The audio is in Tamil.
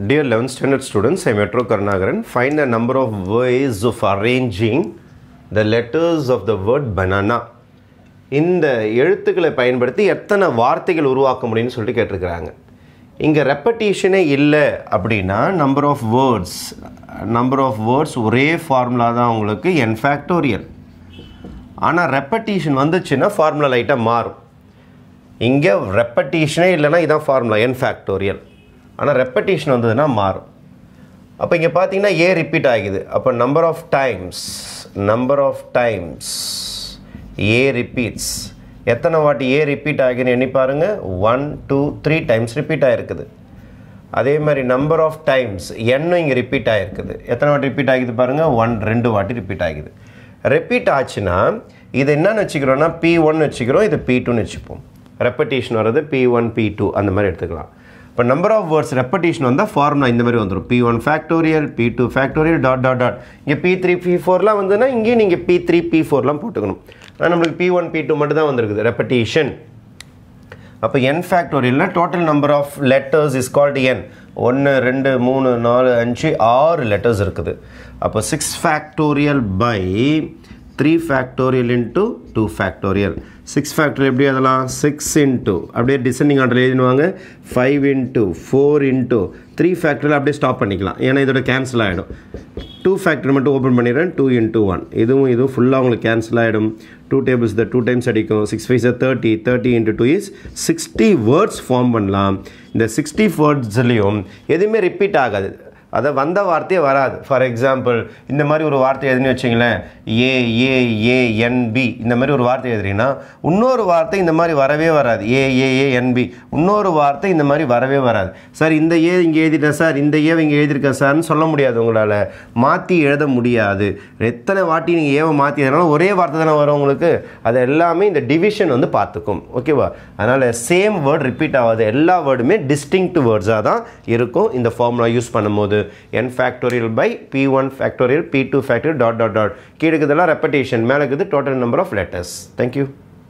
Dear 11th standard students, I am Metro Karnagaran. Find the number of ways of arranging the letters of the word banana. இந்த எழுத்துக்களை பயன்படுத்தி எத்தனை வார்த்தைகள் உருவாக்க முடியும்னு சொல்லிட்டு கேட்டிருக்கிறாங்க இங்கே ரெப்படீஷனே இல்லை அப்படின்னா number of words number of words ஒரே ஃபார்முலா தான் உங்களுக்கு என் ஃபேக்டோரியல் ஆனால் ரெப்படீஷன் வந்துச்சுன்னா ஃபார்முலா லைட்டாக மாறும் இங்கே ரெப்படீஷனே இல்லைன்னா இதான் ஃபார்முலா என் ஃபேக்டோரியல் ஆனால் ரெப்படீஷன் வந்ததுன்னா மாறும். அப்போ இங்கே பார்த்தீங்கன்னா ஏ ரிப்பீட் ஆகிது. அப்போ number of times number of times A repeats எத்தனை வாட்டி ஏ ரிப்பீட் ஆகுதுன்னு எண்ணி பாருங்கள் one two three times repeat ஆகிருக்குது அதே மாதிரி நம்பர் ஆஃப் டைம்ஸ் எண்ணும் இங்கே ரிப்பீட் ஆகிருக்குது எத்தனை வாட்டி ரிப்பீட் ஆகிது பாருங்கள் ஒன் ரெண்டு வாட்டி ரிப்பீட் ஆகிது. ரிப்பீட் ஆச்சுன்னா இது என்னென்னு வச்சுக்கிறோன்னா பி ஒன் வச்சுக்கிறோம். இது பி டூன்னு வச்சுப்போம். ரெப்படேஷன் வர்றது பி ஒன் பி டூ அந்த மாதிரி எடுத்துக்கலாம். இப்போ நம்பர் ஆஃப் வேர்ட்ஸ் ரெப்படேஷன் வந்தால் ஃபார்முலா இந்த மாதிரி வந்துடும் P one factorial P two factorial dot dot dot இங்கே பி த்ரீ பி ஃபோர்லாம் வந்துன்னா இங்கேயும் நீங்கள் பி த்ரீ பி ஃபோர்லாம் போட்டுக்கணும். ஆனால் நம்மளுக்கு பி ஒன் பி டூ மட்டும் தான் வந்திருக்குது. ரெப்படேஷன் அப்போ என் ஃபேக்டோரியல்னா total number of letters is called n ஒன்று ரெண்டு மூணு நாலு அஞ்சு ஆறு லெட்டர்ஸ் இருக்குது. அப்போ six factorial by three factorial into two factorial six factorial எப்படி அதெல்லாம் சிக்ஸ் இன்ட்டு அப்படியே descending order எழுதினுவாங்க five into four into three ஃபேக்டரியில் அப்படியே ஸ்டாப் பண்ணிக்கலாம். ஏன்னா இதோட கேன்சல் ஆகிடும் டூ ஃபேக்டரி மட்டும் ஓப்பன் பண்ணிடுறேன். டூ இன்ட்டு ஒன் இதுவும் இதுவும் ஃபுல்லாக உங்களுக்கு கேன்சல் ஆகிடும் two tables the two times அடிக்கும். Six five thirty thirty into two is sixty words form பண்ணலாம். இந்த சிக்ஸ்டி வேர்ட்ஸ்லேயும் எதுவுமே ரிப்பீட் ஆகாது. அதை வந்த வார்த்தையே வராது. ஃபார் எக்ஸாம்பிள் இந்த மாதிரி ஒரு வார்த்தை எதுன்னு வச்சிங்களேன். ஏ ஏ ஏ என்பி இந்த மாதிரி ஒரு வார்த்தை எழுதுறீங்கன்னா இன்னொரு வார்த்தை இந்த மாதிரி வரவே வராது. ஏ ஏ ஏ என்பி இன்னொரு வார்த்தை இந்த மாதிரி வரவே வராது. சார் இந்த ஏ இங்கே எழுதிட்டேன் சார் இந்த ஏ இங்கே எழுதியிருக்கேன் சார்னு சொல்ல முடியாது உங்களால். மாற்றி எழுத முடியாது. எத்தனை வாட்டி நீங்கள் ஏவை மாற்றி எழுதினாலும் ஒரே வார்த்தை தானே வரும் உங்களுக்கு. அது எல்லாமே இந்த டிவிஷன் வந்து பார்த்துக்கும். ஓகேவா அதனால் சேம் வேர்டு ரிப்பீட் ஆகாது. எல்லா வேர்டுமே டிஸ்டிங்க்ட் வேர்ட்ஸாக தான் இருக்கும். இந்த ஃபார்முலா யூஸ் பண்ணும்போது. N factorial by p one factorial p two factorial dot dot dot கீழே இருக்கிறதெல்லாம் ரெப்படேஷன் மேலே இருக்குது total number of letters thank you